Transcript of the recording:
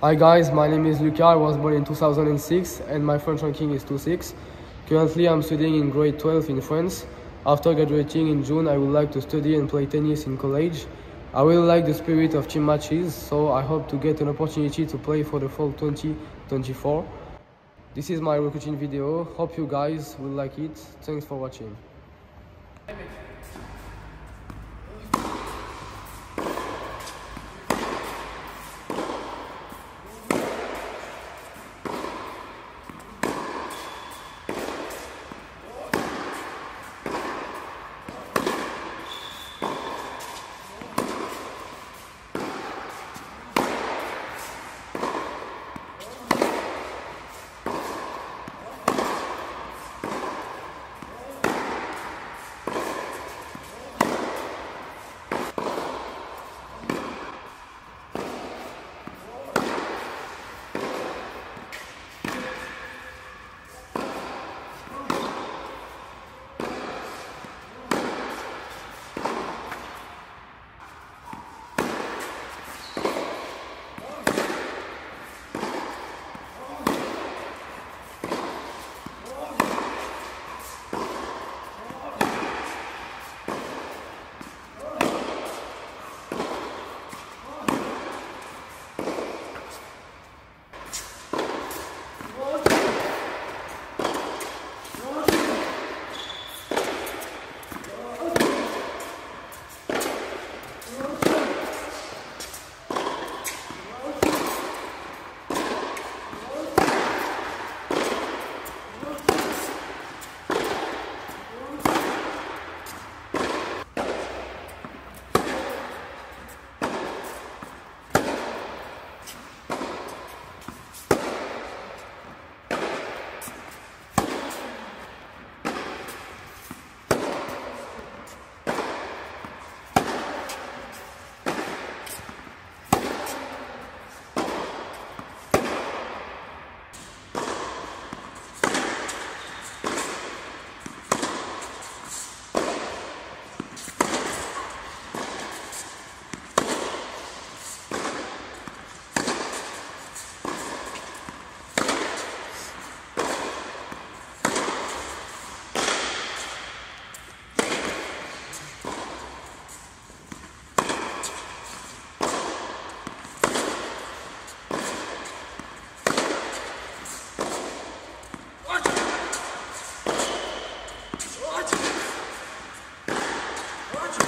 Hi guys, my name is Luka. I was born in 2006 and my French ranking is 2.6. Currently I'm studying in grade 12 in France. After graduating in June, I would like to study and play tennis in college. I really like the spirit of team matches, so I hope to get an opportunity to play for the fall 2024. This is my recruiting video. Hope you guys will like it. Thanks for watching. Archer.